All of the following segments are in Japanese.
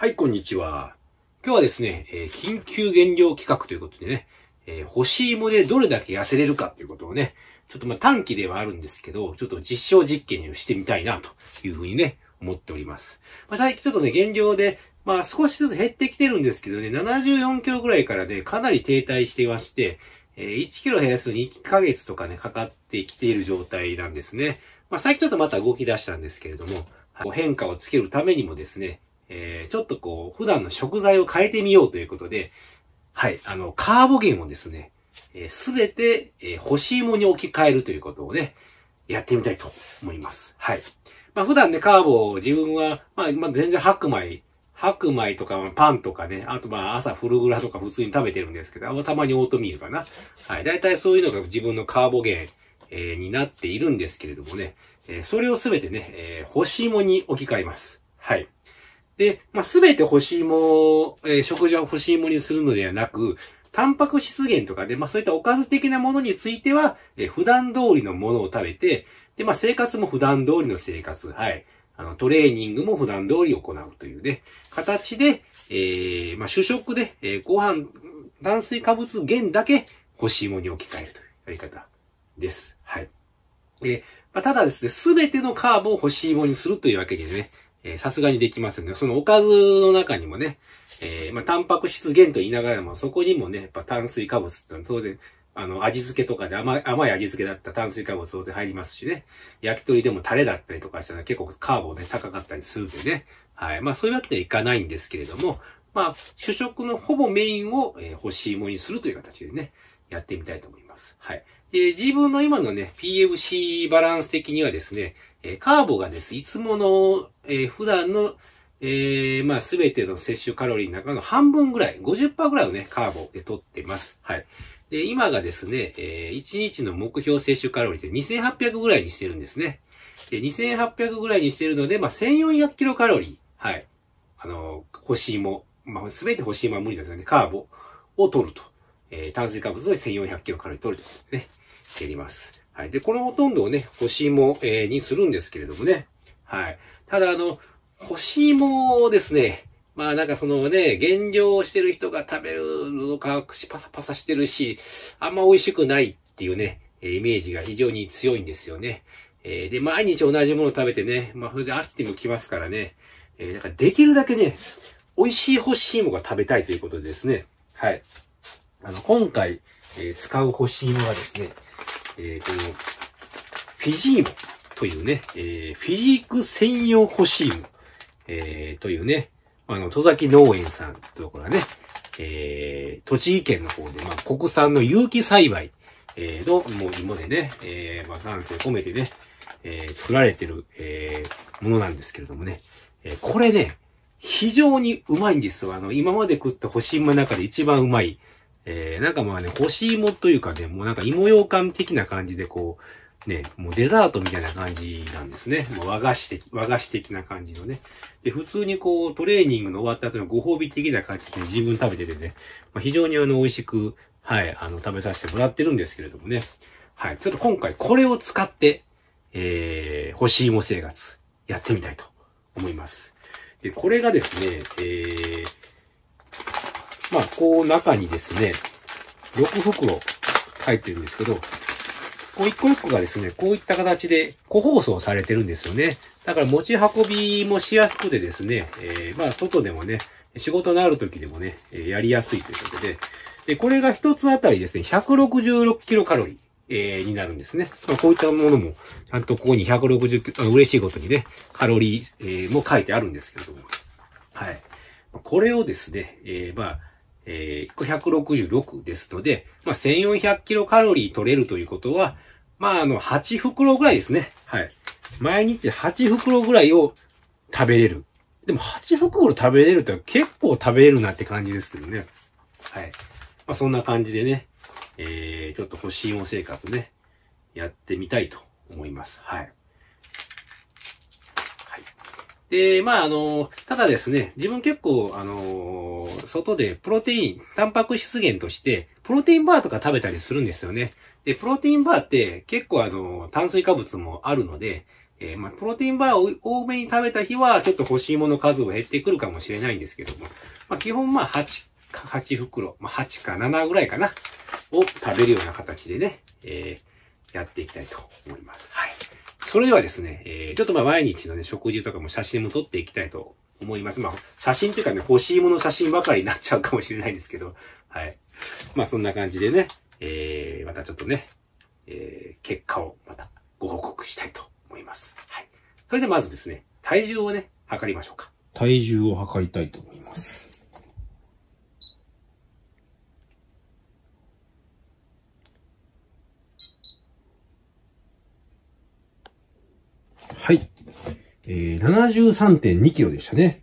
はい、こんにちは。今日はですね、えー、緊急減量企画ということでね、えー、欲しい芋でどれだけ痩せれるかということをね、ちょっとまあ短期ではあるんですけど、ちょっと実証実験をしてみたいなというふうにね、思っております。まあ、最近ちょっとね、減量で、まあ少しずつ減ってきてるんですけどね、74キロぐらいからね、かなり停滞していまして、えー、1キロ減らすのに1ヶ月とかね、かかってきている状態なんですね。まあ最近ちょっとまた動き出したんですけれども、変化をつけるためにもですね、えー、ちょっとこう、普段の食材を変えてみようということで、はい、あの、カーボ源をですね、す、えー、べ、て、えー、欲しいものに置き換えるということをね、やってみたいと思います。はい。まあ普段ね、カーボを自分は、まあ、まあ、全然白米、白米とかパンとかね、あとまあ朝フルグラとか普通に食べてるんですけど、たまにオートミールかな。はい。だいたいそういうのが自分のカーボ源、えー、になっているんですけれどもね、えー、それをすべてね、えー、欲しいもに置き換えます。はい。で、まあ、すべて欲しいも、えー、食事は欲しいもにするのではなく、タンパク質源とかで、まあ、そういったおかず的なものについては、えー、普段通りのものを食べて、で、まあ、生活も普段通りの生活、はい。あの、トレーニングも普段通り行うというね、形で、えー、まあ、主食で、えー、ご飯、炭水化物源だけ欲しいものに置き換えるというやり方です。はい。で、まあ、ただですね、すべてのカーボを欲しいものにするというわけでね、えさすがにできませんね。そのおかずの中にもね、えー、まあ、タンパク質源と言いながらも、そこにもね、やっぱ炭水化物ってのは当然、あの、味付けとかで甘い、甘い味付けだった炭水化物当然入りますしね。焼き鳥でもタレだったりとかしたら結構カーボね、高かったりするんでね。はい。まあ、そういうわけではいかないんですけれども、まあ、主食のほぼメインを、えー、欲しいものにするという形でね、やってみたいと思います。はい。で、自分の今のね、PFC バランス的にはですね、えー、カーボがです、いつもの、えー、普段の、えー、まあ、すべての摂取カロリーの中の半分ぐらい、50%ぐらいをね、カーボで取ってます。はい。で、今がですね、えー、1日の目標摂取カロリーって2800ぐらいにしてるんですね。で、2800ぐらいにしてるので、まあ、1400キロカロリー。はい。あの、欲しいも、まあ、すべて欲しいもは無理ですよね。カーボを取ると。えー、炭水化物で1400キロカロリー取ると。ね。やります。はい。で、このほとんどをね、干し芋、えー、にするんですけれどもね。はい。ただ、あの、干し芋をですね、まあなんかそのね、減量してる人が食べるのか、パサパサしてるし、あんま美味しくないっていうね、イメージが非常に強いんですよね。えー、で、毎日同じもの食べてね、まあそれであってもきますからね、えー、なんかできるだけね、美味しい干し芋が食べたいということでですね、はい。あの、今回、えー、使う干し芋はですね、えー、この、フィジーモというね、えー、フィジーク専用干し芋、えー、というね、あの、戸崎農園さんというところはね、えー、栃木県の方で、まあ、国産の有機栽培、えー、の、もう芋でね、えー、まあ、丹精込めてね、えー、作られてる、えー、ものなんですけれどもね、えー、これね、非常にうまいんですよ。あの、今まで食った干し芋の中で一番うまい、えー、なんかまあね、干し芋というかね、もうなんか芋羊羹的な感じでこう、ね、もうデザートみたいな感じなんですね。もう和菓子的、和菓子的な感じのね。で、普通にこう、トレーニングの終わった後のご褒美的な感じで自分食べててね、まあ、非常にあの、美味しく、はい、あの、食べさせてもらってるんですけれどもね。はい、ちょっと今回これを使って、えー、干し芋生活、やってみたいと思います。で、これがですね、えー、まあ、こう中にですね、6袋入ってるんですけど、こう一個一個がですね、こういった形で個包装されてるんですよね。だから持ち運びもしやすくてですね、えー、まあ外でもね、仕事のある時でもね、やりやすいということで、で、これが一つあたりですね、166キロカロリー。えー、になるんですね。まあ、こういったものも、ちゃんとここに160、あ嬉しいことにね、カロリー、えー、も書いてあるんですけれども。はい。これをですね、えー、まあ、えー、166ですので、まあ、1400キロカロリー取れるということは、まあ、あの、8袋ぐらいですね。はい。毎日8袋ぐらいを食べれる。でも8袋食べれるって結構食べれるなって感じですけどね。はい。まあ、そんな感じでね、えー、ちょっと欲しいも生活ね、やってみたいと思います。はい。で、まあ、あの、ただですね、自分結構、あの、外でプロテイン、タンパク質源として、プロテインバーとか食べたりするんですよね。で、プロテインバーって結構あの、炭水化物もあるので、えー、まあ、プロテインバーを多めに食べた日は、ちょっと欲しいもの数も減ってくるかもしれないんですけども、まあ、基本まあ、8か、8袋、まあ、8か7ぐらいかな、を食べるような形でね、えー、やっていきたいと思います。はい。それではですね、えー、ちょっとまあ、毎日のね、食事とかも写真も撮っていきたいと思います。まあ、写真というかね、欲しいもの写真ばかりになっちゃうかもしれないんですけど、はい。まあ、そんな感じでね、えー、またちょっとね、えー、結果をまたご報告したいと思います。はい。それでまずですね、体重をね、測りましょうか。体重を測りたいと思います。はい。えー、73.2キロでしたね。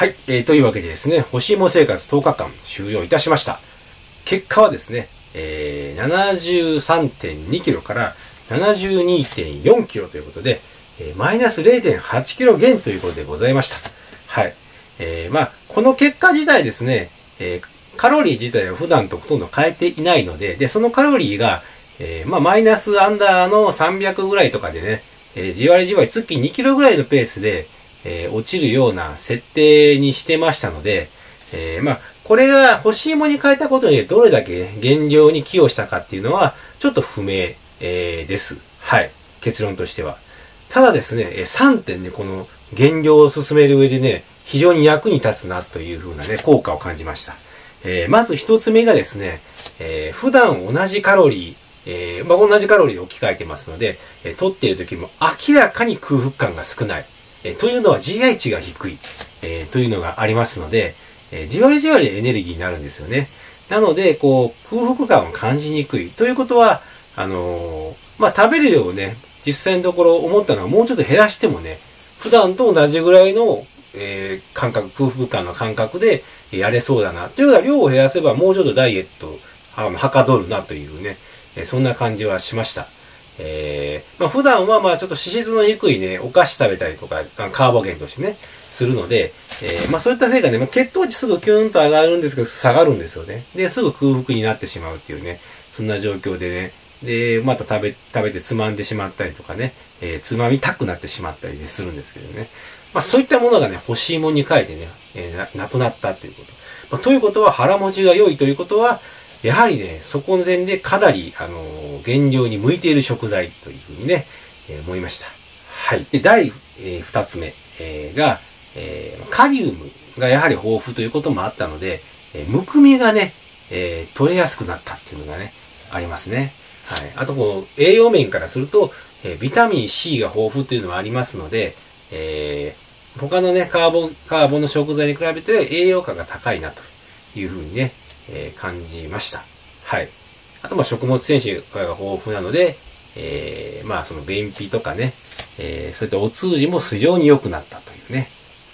はい。えー、というわけでですね、欲しいも生活10日間終了いたしました。結果はですね、えー、73.2キロから72.4キロということで、えー、マイナス0.8キロ減ということでございました。はい。えー、まあ、この結果自体ですね、えー、カロリー自体は普段とほとんど変えていないので、で、そのカロリーが、えー、まあ、マイナスアンダーの300ぐらいとかでね、えー、じわりじわり月2キロぐらいのペースで、えー、落ちるような設定にしてましたので、えー、まあ、これが欲しいものに変えたことにどれだけ減量に寄与したかっていうのは、ちょっと不明、えー、です。はい。結論としては。ただですね、3点ね、この減量を進める上でね、非常に役に立つなというふうなね、効果を感じました。えー、まず一つ目がですね、えー、普段同じカロリー、えー、まあ、同じカロリーで置き換えてますので、えー、取っている時も明らかに空腹感が少ない。え、というのは GI 値が低い、え、というのがありますので、え、じわりじわりエネルギーになるんですよね。なので、こう、空腹感を感じにくい。ということは、あの、まあ、食べる量をね、実際のところ思ったのはもうちょっと減らしてもね、普段と同じぐらいの、えー、感覚、空腹感の感覚でやれそうだな。というような量を減らせばもうちょっとダイエット、あの、はかどるなというね、え、そんな感じはしました。えー、まあ普段はまあちょっと脂質の低いね、お菓子食べたりとか、カーボゲンとしてね、するので、えー、まあそういったせいかね、まあ、血糖値すぐキュンと上がるんですけど、下がるんですよね。で、すぐ空腹になってしまうっていうね、そんな状況でね、で、また食べ、食べてつまんでしまったりとかね、えー、つまみたくなってしまったりするんですけどね。まあそういったものがね、欲しいもんに変えてね、えー、な、なくなったっていうこと。まあ、ということは腹持ちが良いということは、やはりね、そこの点でかなり、あのー、減量に向いている食材というふうにね、えー、思いました。はい。で、第、えー、二つ目、えー、が、えー、カリウムがやはり豊富ということもあったので、えー、むくみがね、えー、取れやすくなったっていうのがね、ありますね。はい。あと、こう、栄養面からすると、えー、ビタミン C が豊富というのはありますので、えー、他のね、カーボン、カーボンの食材に比べて栄養価が高いなというふうにね、えー、感じました。はい。あと、ま、食物繊維が豊富なので、えー、まあ、その便秘とかね、えー、そういったお通じも非常に良くなったというね、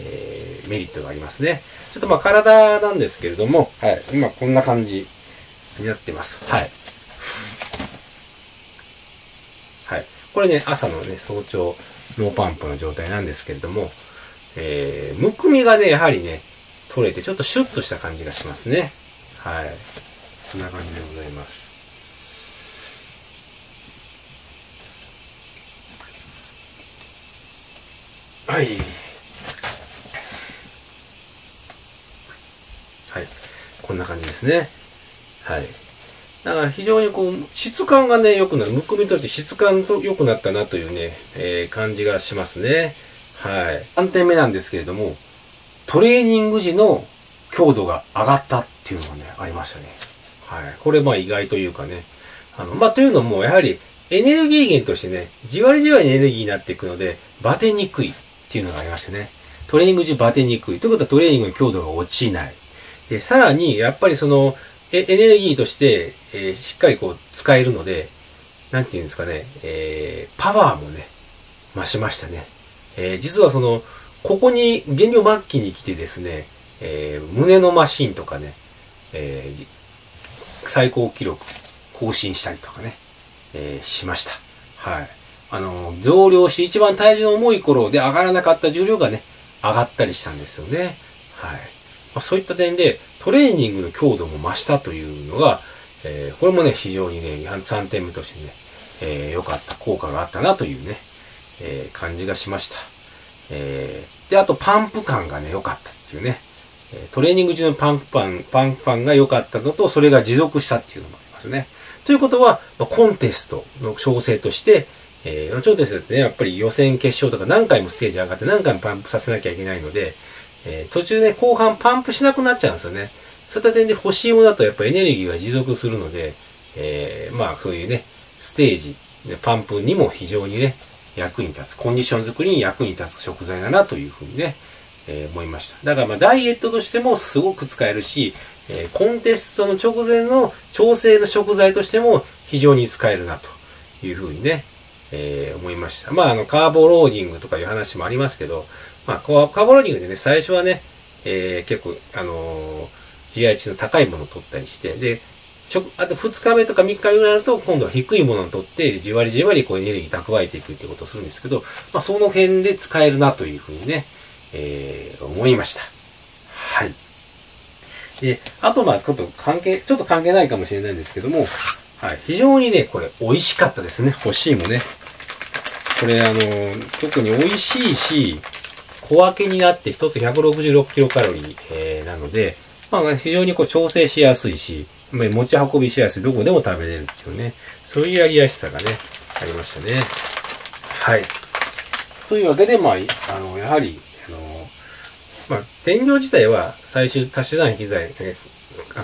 えー、メリットがありますね。ちょっとまあ、体なんですけれども、はい。今こんな感じになってます。はい。はい。これね、朝のね、早朝、ノーパンプの状態なんですけれども、えー、むくみがね、やはりね、取れて、ちょっとシュッとした感じがしますね。はい。こんな感じでございます。はい。はい。こんな感じですね。はい。だから非常にこう、質感がね、良くなる。むくみとして質感と良くなったなというね、えー、感じがしますね。はい。3点目なんですけれども、トレーニング時の強度が上がったっていうのがね、ありましたね。はい。これまあ意外というかね。あの、まあというのも、やはりエネルギー源としてね、じわりじわりエネルギーになっていくので、バテにくいっていうのがありましてね。トレーニング時バテにくい。ということはトレーニングの強度が落ちない。で、さらに、やっぱりその、えエネルギーとして、えー、しっかりこう使えるので、なんていうんですかね、えー、パワーもね、増しましたね。えー、実はその、ここに、減量末期に来てですね、えー、胸のマシンとかね、えー、最高記録更新したりとかね、えー、しました。はい。あの、増量し一番体重の重い頃で上がらなかった重量がね、上がったりしたんですよね。はい。まあ、そういった点で、トレーニングの強度も増したというのが、えー、これもね、非常にね、3点目としてね、えー、良かった、効果があったなというね、えー、感じがしました。えー、で、あとパンプ感がね、良かったっていうね、トレーニング中のパンプパン、パンプパンが良かったのと、それが持続したっていうのもありますね。ということは、コンテストの調整として、えー、超テストってね、やっぱり予選決勝とか何回もステージ上がって何回もパンプさせなきゃいけないので、えー、途中で後半パンプしなくなっちゃうんですよね。そういった点で欲しいものだとやっぱエネルギーが持続するので、えー、まあそういうね、ステージ、パンプにも非常にね、役に立つ、コンディション作りに役に立つ食材だなというふうにね、え、思いました。だからまあダイエットとしてもすごく使えるし、え、コンテストの直前の調整の食材としても非常に使えるなというふうにね、えー、思いました。まああのカーボローディングとかいう話もありますけど、まあカーボローディングでね、最初はね、えー、結構、あのー GI 値の高いものを取ったりして、で、ちょ、あと2日目とか3日目になると、今度は低いものを取って、じわりじわりこうエネルギー蓄えていくってことをするんですけど、まあその辺で使えるなというふうにね、えー、思いました。はい。で、あとまあちょっと関係、ちょっと関係ないかもしれないんですけども、はい。非常にね、これ美味しかったですね。欲しいもね。これあの、特に美味しいし、小分けになって1つ166キロカロリー、えー、なので、まあ、非常にこう調整しやすいし、持ち運びしやすい、どこでも食べれるっていうね、そういうやりやすさがね、ありましたね。はい。というわけで、まあ、あの、やはり、まあ、電量自体は最終足し算引き算、え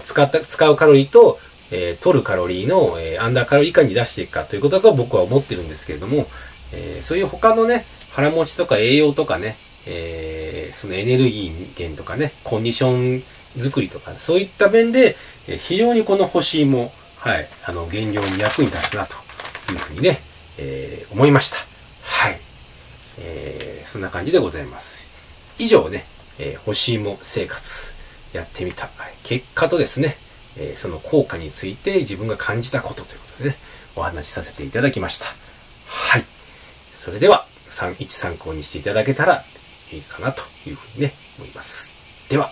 使った、使うカロリーと、えー取るカロリーの、えーアンダーカロリー以下に出していくかということだと僕は思ってるんですけれども、えーそういう他のね、腹持ちとか栄養とかね、えーそのエネルギー源とかね、コンディション作りとか、そういった面で、えー非常にこの干し芋、はい、あの、減量に役に立つなというふうにね、えー思いました。はい。えーそんな感じでございます。以上ね、えー干し芋生活やってみた、結果とですね、えーその効果について自分が感じたことということでね、お話しさせていただきました。はい。それでは、3、1参考にしていただけたらいいかなというふうにね、思います。では、